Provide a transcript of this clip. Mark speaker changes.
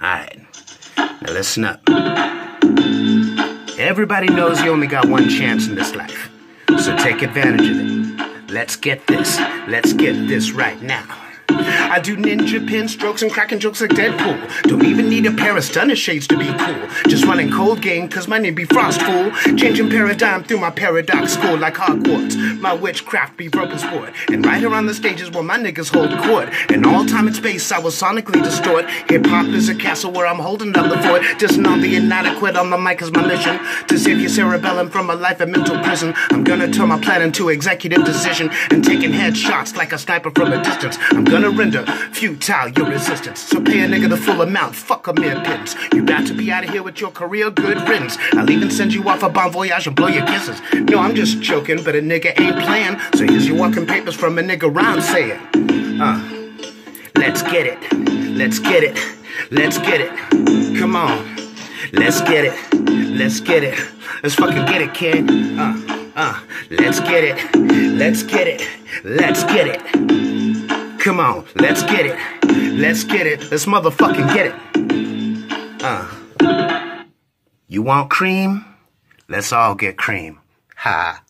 Speaker 1: Alright, now listen up. Everybody knows you only got one chance in this life, so take advantage of it. Let's get this. Let's get this right now. I do ninja pin strokes and cracking jokes like Deadpool. Don't even need a pair of stunner shades to be cool. Just running cold game, cause my name be Frost Fool. Changing paradigm through my paradox school like Hogwarts. My witchcraft be broken sport. And right around the stages where my niggas hold the court. And all time and space, I will sonically distort. Hip hop is a castle where I'm holding down the fort. Just know the inadequate on the mic is my mission. To save your cerebellum from a life of mental prison. I'm gonna turn my plan into executive decision. And taking headshots like a sniper from a distance. I'm gonna render futile your resistance. So pay a nigga the full amount, fuck a mere pittance. You about to be out of here with your career, good riddance. I'll even send you off a bon voyage and blow your kisses. No, I'm just joking, but a nigga ain't playing. So here's your walking papers from a nigga round saying, uh, let's get it, let's get it, let's get it. Come on, let's get it, let's get it. Let's fucking get it, kid. Uh, uh, let's get it, let's get it, let's get it. Come on, let's get it. Let's get it. Let's motherfucking get it. Uh. You want cream? Let's all get cream. Ha.